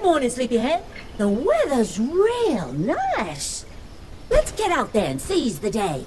Good morning, sleepyhead. The weather's real nice. Let's get out there and seize the day.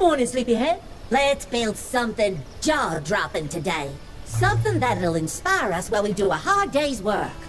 Morning, sleepyhead. Let's build something jaw-dropping today. Something that'll inspire us while we do a hard day's work.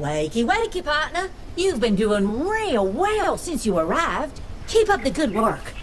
Wakey, wakey, partner. You've been doing real well since you arrived. Keep up the good work.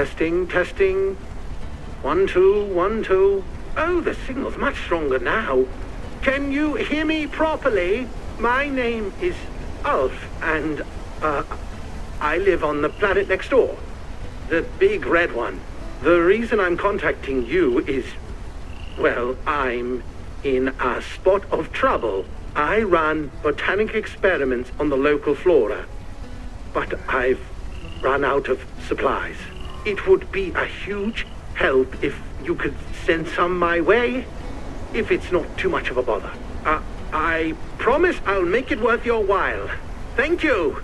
Testing, testing. One, two, one, two. Oh, the signal's much stronger now. Can you hear me properly? My name is Ulf, and, uh, I live on the planet next door. The big red one. The reason I'm contacting you is, well, I'm in a spot of trouble. I run botanic experiments on the local flora, but I've run out of supplies. It would be a huge help if you could send some my way, if it's not too much of a bother. Uh, I promise I'll make it worth your while. Thank you.